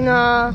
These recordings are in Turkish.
呢？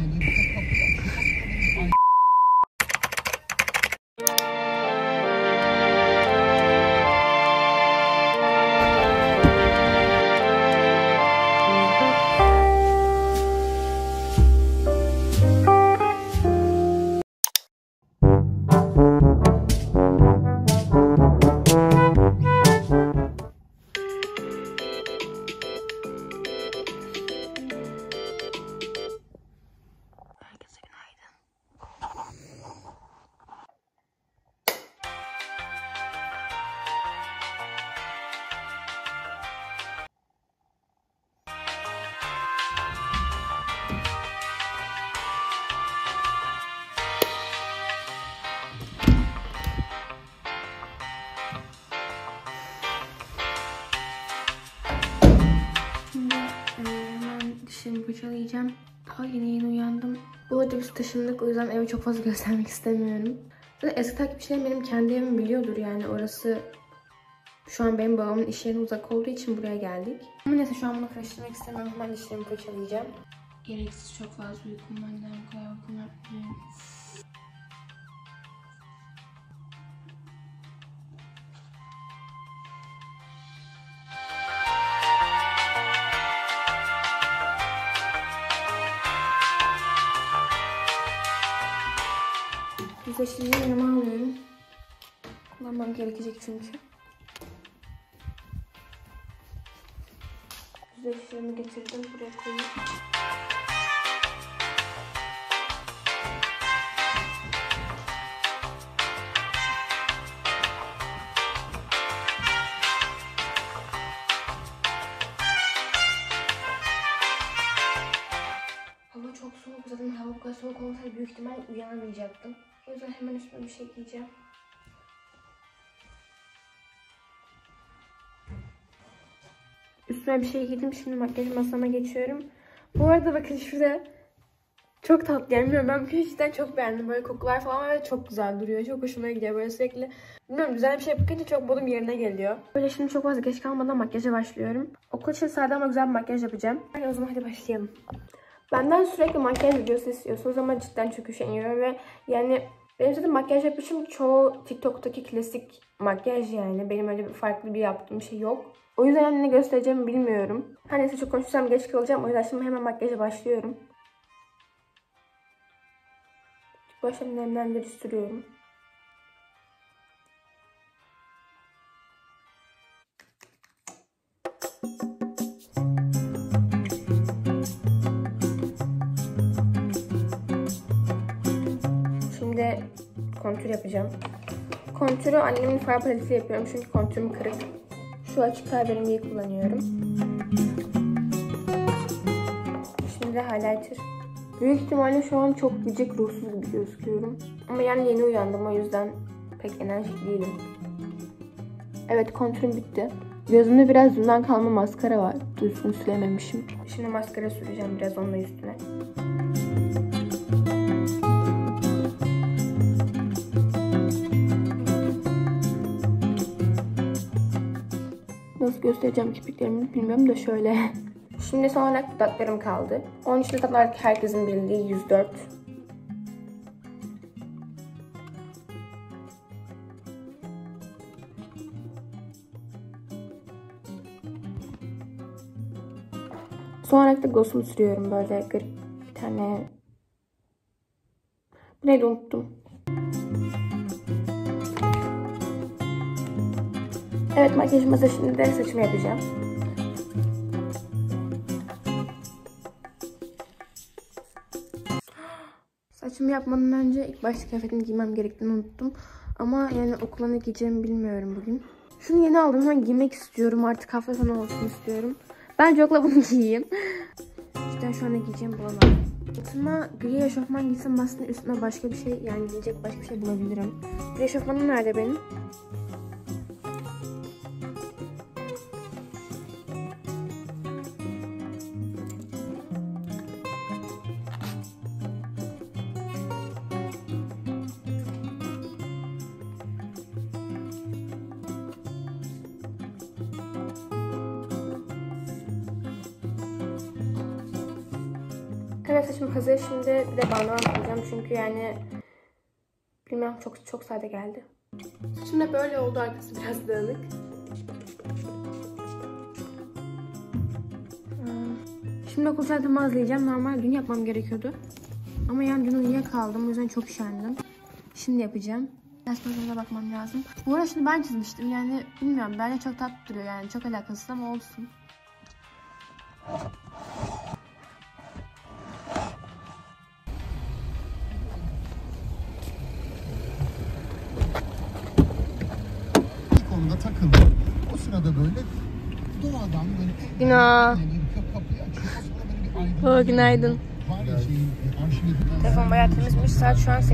Dişlerimi fırçalayacağım. Daha yeni yeni uyandım. Bu arada taşındık o yüzden evi çok fazla göstermek istemiyorum. Eski takipçilerim benim kendi evimi biliyordur yani orası şu an benim babamın iş yerine uzak olduğu için buraya geldik. Ama neyse şu an bunu karıştırmak istemiyorum. Hemen dişlerimi fırçalayacağım. Gereksiz çok fazla uykum var. Neden bu kadar uykum var Yüzleştirici yanıma alıyorum. Kullanmam gerekecek çünkü. Yüzleştirimi getirdim. Buraya koyayım. Hava çok soğuk. Zaten hava bu kadar soğuk olsaydı büyük ihtimal uyanamayacaktım. O yüzden hemen üstüme bir şey giyeceğim. Üstüme bir şey giydim. Şimdi makyaj masama geçiyorum. Bu arada bakın şurada çok tatlı gelmiyor. Ben bu cidden çok beğendim. Böyle kokular falan var ve çok güzel duruyor. Çok hoşuma gidiyor. Böyle sürekli bilmiyorum güzel bir şey bakınca çok modum yerine geliyor. Böyle şimdi çok fazla geç kalmadan makyaja başlıyorum. Okul için sade ama güzel bir makyaj yapacağım. Hadi o zaman hadi başlayalım. Benden sürekli makyaj videosu istiyorsunuz ama cidden çok üşeniyorum ve yani benim zaten makyaj yapışım çoğu TikTok'taki klasik makyaj yani. Benim öyle farklı bir yaptığım şey yok. O yüzden yani ne göstereceğimi bilmiyorum. Her neyse çok konuşsam geç kalacağım. O yüzden şimdi hemen makyaja başlıyorum. Başta nemlendirici sürüyorum. Kontür yapacağım. Kontürü annemin far paletiyle yapıyorum çünkü kontürüm kırık. Şu açık kahverengiyi kullanıyorum. Şimdi de highlighter. Büyük ihtimalle şu an çok gıcık ruhsuz gibi gözüküyorum. Ama yani yeni uyandım o yüzden pek enerjik değilim. Evet kontürüm bitti. Gözümde biraz dünden kalma maskara var. Düzgün sürememişim. Şimdi maskara süreceğim biraz onunla üstüne. Nasıl göstereceğim kirpiklerimi bilmiyorum da şöyle. Şimdi son olarak dudaklarım kaldı. Onun için dudaklar herkesin bildiği 104. Son olarak da glossumu sürüyorum böyle garip bir tane. Neydi unuttum. Evet makyajım hazır şimdi de saçımı yapacağım. Saçımı yapmadan önce ilk başta kıyafetimi giymem gerektiğini unuttum. Ama yani okula ne giyeceğimi bilmiyorum bugün. Şunu yeni aldım hemen giymek istiyorum artık hafta sonu olsun istiyorum. Bence okula bunu giyeyim. İşte şu an ne giyeceğimi bulamadım. Altıma gri eşofman giysem aslında üstüne başka bir şey yani giyecek başka bir şey bulabilirim. Gri eşofmanım nerede benim? Evet saçım hazır. Şimdi bir de bandana takacağım. Çünkü yani bilmem çok çok sade geldi. Saçım da böyle oldu. Arkası biraz dağınık. Hmm. Şimdi okul zaten hazırlayacağım. Normal dün yapmam gerekiyordu. Ama yani dün uyuyakaldım. O yüzden çok üşendim. Şimdi yapacağım. Ders programına bakmam lazım. Bu arada şunu ben çizmiştim. Yani bilmiyorum. Bence çok tatlı duruyor. Yani çok alakasız ama olsun. Bir konuda takıldım. O sırada böyle doğadan böyle Günah. kapıyı açıyor. O sırada böyle bir aydınlık Oo, günaydın. var ya şeyin e, arşivinde. Telefon bayağı temizmiş. Saat şu an 8.22.